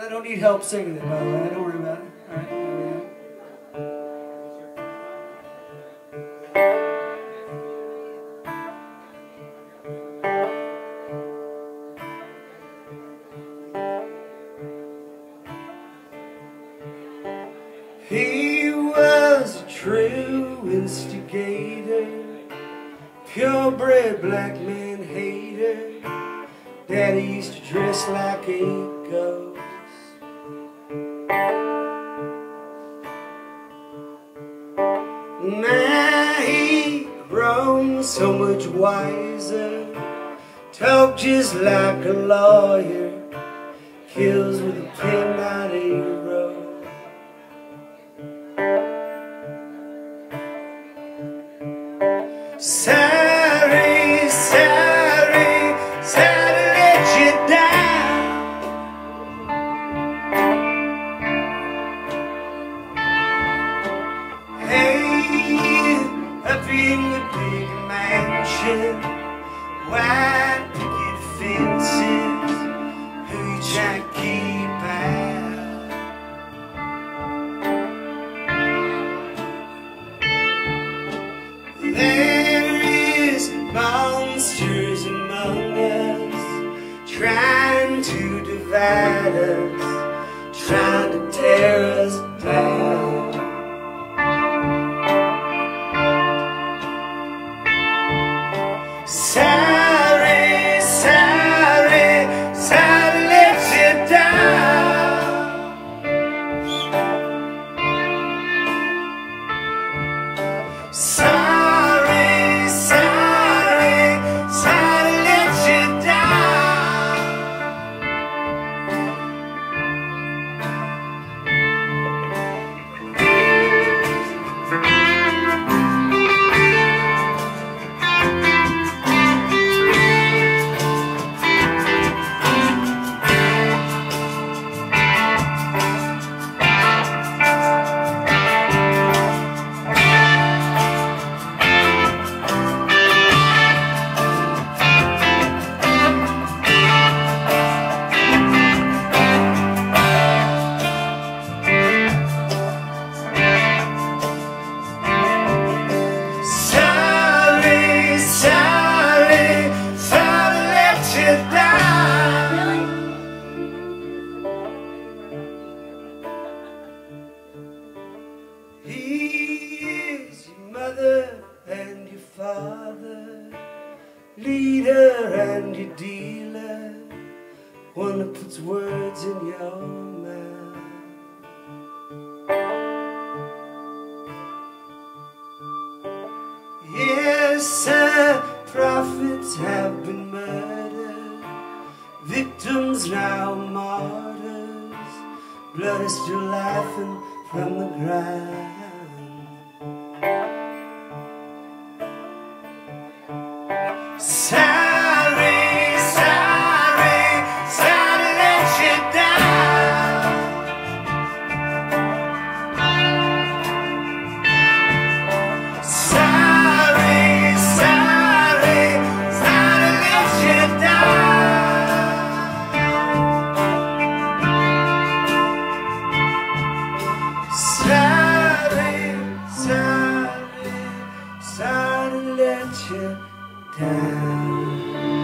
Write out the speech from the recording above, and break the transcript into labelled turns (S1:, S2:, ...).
S1: And I don't need help singing it, by the way. Don't worry about it. All right. He was a true instigator, purebred black man hater. Daddy used to dress like a so much wiser, talk just like a lawyer, kills with a pen, not a rose. Sorry, sorry, sorry to let you down. Hey, up in mansion, white picket fences, who you trying to keep out? There is monsters among us, trying to divide us, trying to Sorry, leader and your dealer, one that puts words in your mouth. Yes, sir, prophets have been murdered, victims now martyrs, blood is still laughing from the ground. let you down.